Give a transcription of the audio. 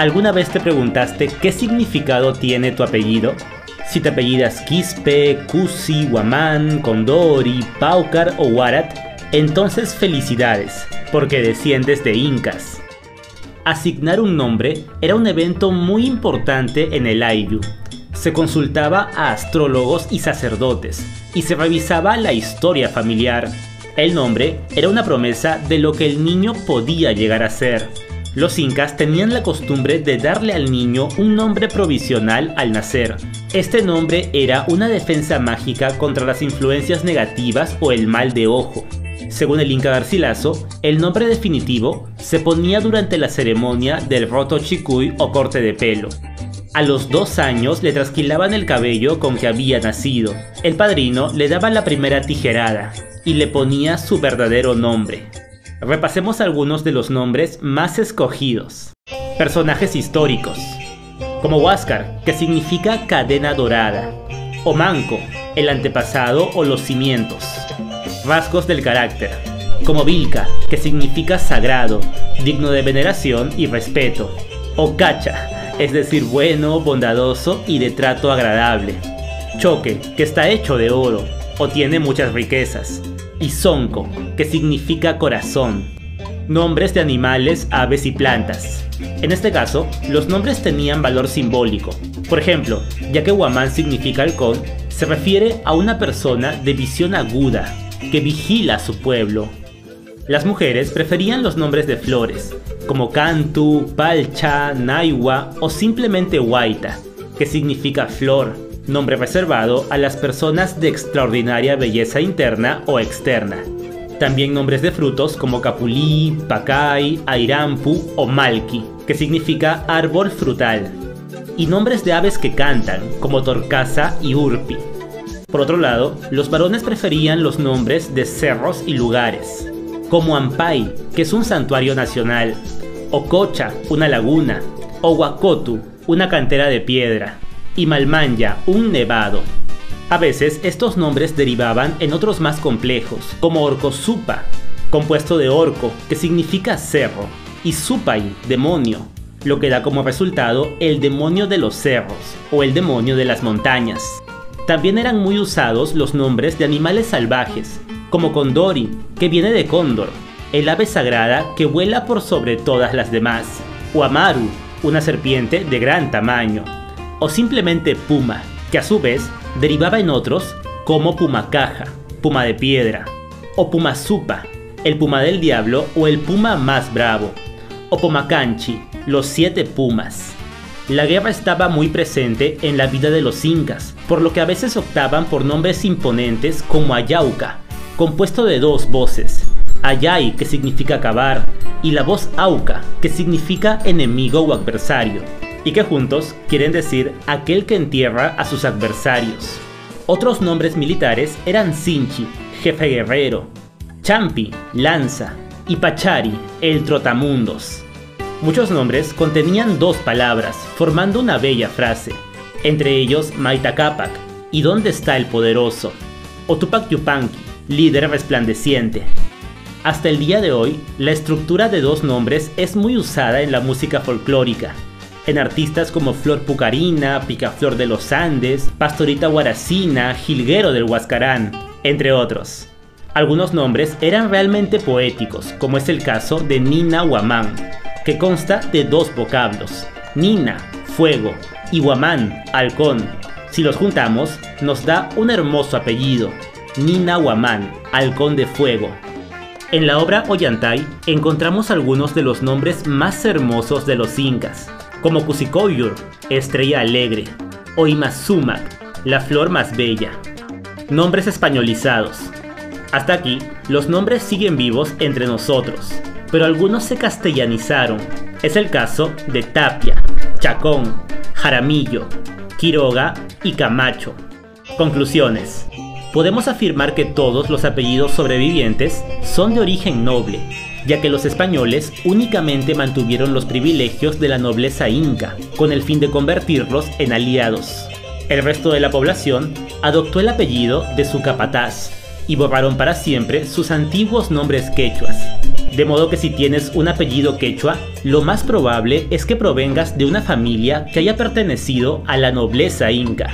¿Alguna vez te preguntaste qué significado tiene tu apellido? Si te apellidas Quispe, Cusi, Guamán, Condori, Paucar o Warat, entonces felicidades, porque desciendes de incas. Asignar un nombre era un evento muy importante en el Ayllu. Se consultaba a astrólogos y sacerdotes, y se revisaba la historia familiar. El nombre era una promesa de lo que el niño podía llegar a ser. Los incas tenían la costumbre de darle al niño un nombre provisional al nacer. Este nombre era una defensa mágica contra las influencias negativas o el mal de ojo. Según el Inca Garcilaso, el nombre definitivo se ponía durante la ceremonia del roto chicuy o corte de pelo. A los dos años le trasquilaban el cabello con que había nacido. El padrino le daba la primera tijerada y le ponía su verdadero nombre. Repasemos algunos de los nombres más escogidos. Personajes históricos, como Huáscar, que significa cadena dorada, o Manco, el antepasado o los cimientos. Rasgos del carácter, como Vilca, que significa sagrado, digno de veneración y respeto, o Cacha, es decir, bueno, bondadoso y de trato agradable. Choque, que está hecho de oro, o tiene muchas riquezas y Sonco, que significa corazón. Nombres de animales, aves y plantas. En este caso, los nombres tenían valor simbólico. Por ejemplo, ya que Guamán significa halcón, se refiere a una persona de visión aguda, que vigila a su pueblo. Las mujeres preferían los nombres de flores, como Cantu, Palcha, Naiwa o simplemente Huaita, que significa flor, nombre reservado a las personas de extraordinaria belleza interna o externa. También nombres de frutos como capulí, pacay, airampu o malki, que significa árbol frutal. Y nombres de aves que cantan, como torcaza y urpi. Por otro lado, los varones preferían los nombres de cerros y lugares, como Ampay, que es un santuario nacional, o Cocha, una laguna, o Huacotu, una cantera de piedra y Malmanya, un nevado. A veces estos nombres derivaban en otros más complejos, como Orcosupa, compuesto de orco, que significa cerro, y Supai, demonio, lo que da como resultado el demonio de los cerros o el demonio de las montañas. También eran muy usados los nombres de animales salvajes, como Condori, que viene de cóndor, el ave sagrada que vuela por sobre todas las demás, o Amaru, una serpiente de gran tamaño o simplemente puma, que a su vez derivaba en otros como pumacaja, puma de piedra, o pumasupa, el puma del diablo o el puma más bravo, o pumacanchi, los siete pumas. La guerra estaba muy presente en la vida de los incas, por lo que a veces optaban por nombres imponentes como Ayauca, compuesto de dos voces, Ayay, que significa acabar, y la voz Auca, que significa enemigo o adversario y que juntos quieren decir aquel que entierra a sus adversarios. Otros nombres militares eran Sinchi, jefe guerrero, Champi, lanza, y Pachari, el trotamundos. Muchos nombres contenían dos palabras, formando una bella frase, entre ellos Maitacapac, ¿y dónde está el poderoso? O Tupac Yupanqui, líder resplandeciente. Hasta el día de hoy, la estructura de dos nombres es muy usada en la música folclórica, en artistas como Flor Pucarina, Picaflor de los Andes, Pastorita Guaracina, Gilguero del Huascarán, entre otros. Algunos nombres eran realmente poéticos, como es el caso de Nina Huamán, que consta de dos vocablos, Nina, fuego, y Huamán, halcón. Si los juntamos, nos da un hermoso apellido, Nina Huamán, halcón de fuego. En la obra Ollantay encontramos algunos de los nombres más hermosos de los incas, como Kusikoyur, estrella alegre, o Imasumac, la flor más bella. Nombres españolizados. Hasta aquí, los nombres siguen vivos entre nosotros, pero algunos se castellanizaron. Es el caso de Tapia, Chacón, Jaramillo, Quiroga y Camacho. Conclusiones. Podemos afirmar que todos los apellidos sobrevivientes son de origen noble, ya que los españoles únicamente mantuvieron los privilegios de la nobleza inca, con el fin de convertirlos en aliados. El resto de la población adoptó el apellido de su capataz y borraron para siempre sus antiguos nombres quechuas. De modo que si tienes un apellido quechua, lo más probable es que provengas de una familia que haya pertenecido a la nobleza inca.